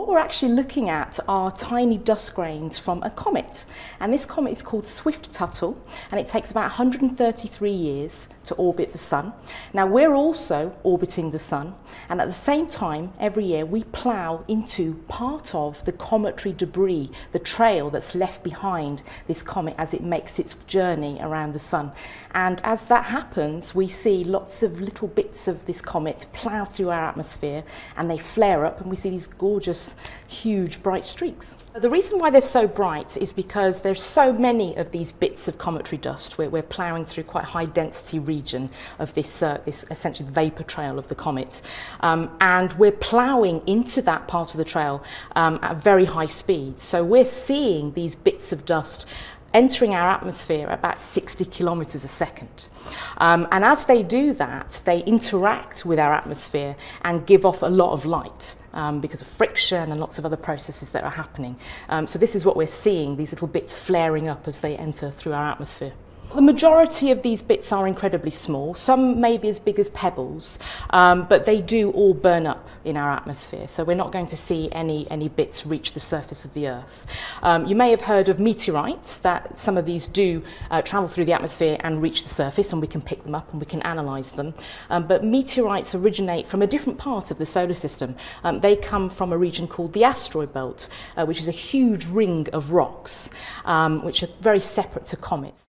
What we're actually looking at are tiny dust grains from a comet. And this comet is called Swift-Tuttle and it takes about 133 years to orbit the Sun. Now we're also orbiting the Sun and at the same time every year we plough into part of the cometary debris, the trail that's left behind this comet as it makes its journey around the Sun. And as that happens we see lots of little bits of this comet plough through our atmosphere and they flare up and we see these gorgeous huge, bright streaks. The reason why they're so bright is because there's so many of these bits of cometary dust. We're, we're ploughing through quite high density region of this, uh, this essentially vapor trail of the comet. Um, and we're ploughing into that part of the trail um, at very high speed. So we're seeing these bits of dust entering our atmosphere at about 60 kilometres a second. Um, and as they do that, they interact with our atmosphere and give off a lot of light um, because of friction and lots of other processes that are happening. Um, so this is what we're seeing, these little bits flaring up as they enter through our atmosphere. The majority of these bits are incredibly small. Some may be as big as pebbles, um, but they do all burn up in our atmosphere. So we're not going to see any, any bits reach the surface of the Earth. Um, you may have heard of meteorites, that some of these do uh, travel through the atmosphere and reach the surface, and we can pick them up and we can analyse them. Um, but meteorites originate from a different part of the solar system. Um, they come from a region called the asteroid belt, uh, which is a huge ring of rocks, um, which are very separate to comets.